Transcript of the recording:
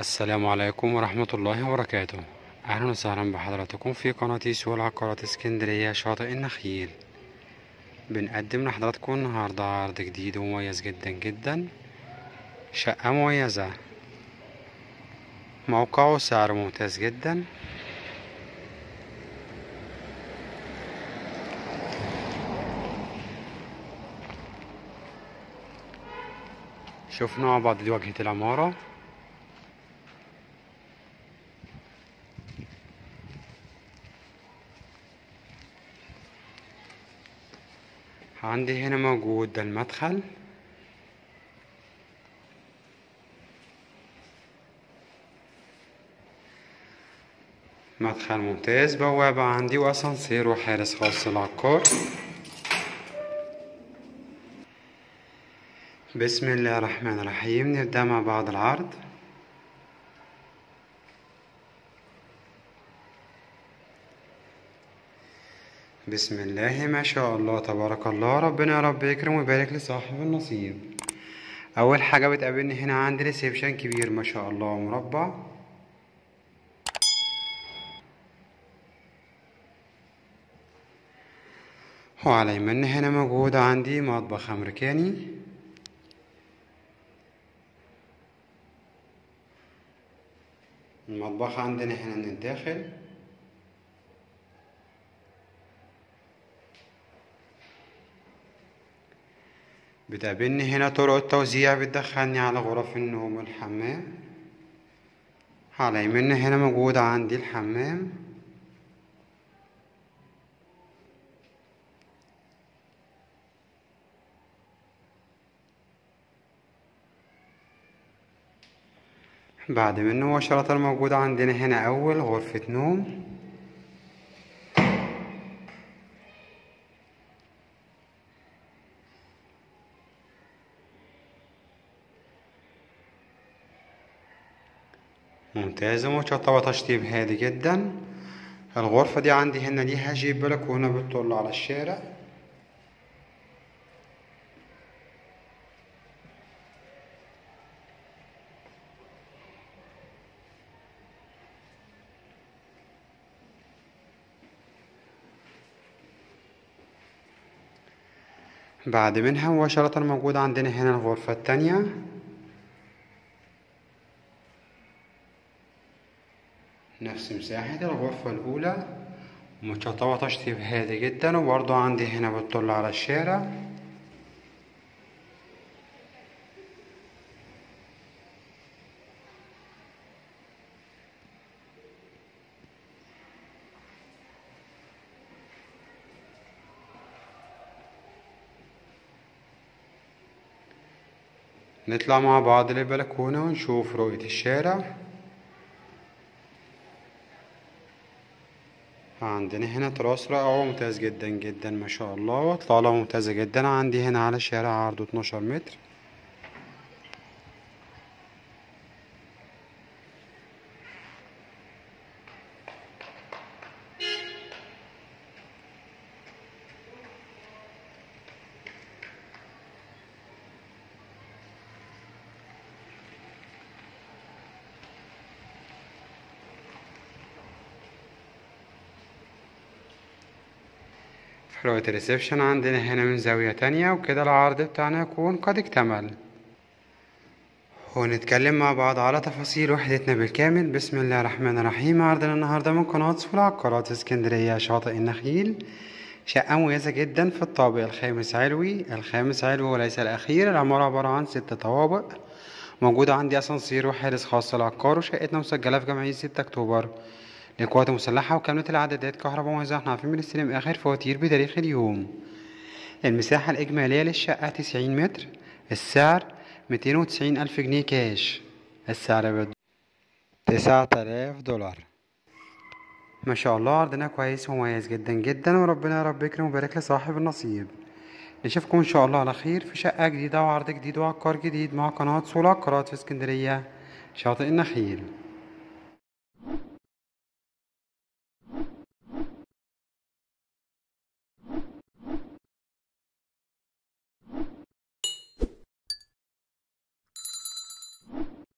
السلام عليكم ورحمة الله وبركاته. أهلا وسهلا بحضراتكم في قناة سوق العقارات اسكندرية شاطئ النخيل. بنقدم لحضراتكم النهاردة عرض جديد ومميز جدا جدا. شقة مميزة. موقعه سعر ممتاز جدا. مع بعض دي واجهة العمارة. عندي هنا موجود المدخل. مدخل ممتاز بوابة عندي وأسانسير وحارس خاص للعقار. بسم الله الرحمن الرحيم. نبدأ مع بعض العرض. بسم الله ما شاء الله تبارك الله. ربنا يا رب يكرم ويبارك لصاحب النصيب. أول حاجة بتقابلني هنا عندي ريسبشن كبير ما شاء الله مربع. وعلى يمين هنا موجود عندي مطبخ أمريكاني. المطبخ عندنا هنا من الداخل. بتقابلني هنا طرق التوزيع بتدخلني على غرف النوم والحمام على يميننا هنا موجود عندي الحمام. بعد منه مباشرة موجود عندنا هنا أول غرفة نوم. ممتازة ومشطبة تشطيب هادي جدا. الغرفة دي عندي هنا ليها جيب بلكونة بتطل على الشارع. بعد منها مباشرة موجود عندنا هنا الغرفة التانية. نفس مساحة الغرفة الأولى. مشطبة تشطيب هادي جدا وبرضو عندي هنا بتطل على الشارع. نطلع مع بعض للبلكونة ونشوف رؤية الشارع. عندنا هنا تراس رائع ممتاز جدا جدا ما شاء الله. واطلالة ممتازة جدا. عندي هنا على الشارع عرضه 12 متر. رؤية الريسبشن عندنا هنا من زاوية تانية وكده العرض بتاعنا يكون قد اكتمل. ونتكلم مع بعض على تفاصيل وحدتنا بالكامل. بسم الله الرحمن الرحيم. عرضنا النهاردة من قناة سوق العقارات اسكندرية. شاطئ النخيل. شقة مميزة جدا في الطابق. الخامس علوي. الخامس علوي وليس الأخير. العمارة عبارة عن ست طوابق. موجودة عندي أسانسير وحارس خاص للعقار وشقتنا مسجلة في جمعية ستة أكتوبر. للقوات المسلحة وكاملة العدادات كهرباء موزعة عارفين بنستلم آخر فواتير بتاريخ اليوم المساحة الإجمالية للشقة تسعين متر السعر ميتين وتسعين ألف جنيه كاش. السعر تسعة آلاف دولار. ما شاء الله عرضنا كويس ومميز جدا جدا وربنا يا رب يكرم ويبارك لصاحب النصيب. نشوفكم إن شاء الله على خير في شقة جديدة وعرض جديد وعقار جديد مع قناة سوق العقارات في اسكندرية. شاطئ النخيل.